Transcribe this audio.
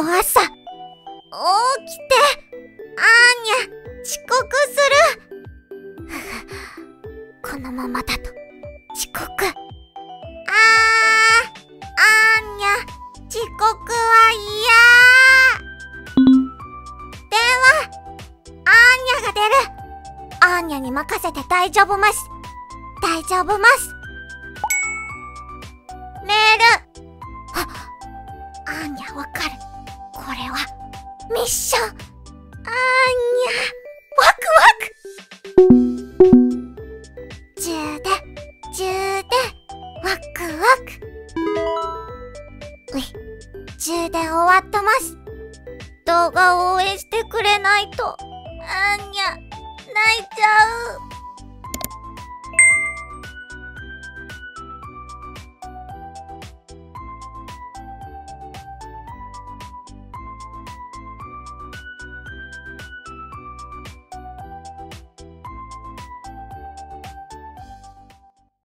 朝起きてあーにゃ遅刻する。このままだと遅刻。あーあーにゃ遅刻は嫌。電話あーにゃが出る。アーニャに任せて大丈夫ます。大丈夫ます。メール。あアーニャわかる。これはミッション。アーニャワクワク。充電充電ワクワク。うい充電終わってます。動画を応援してくれないと。あーにゃ泣いちゃう。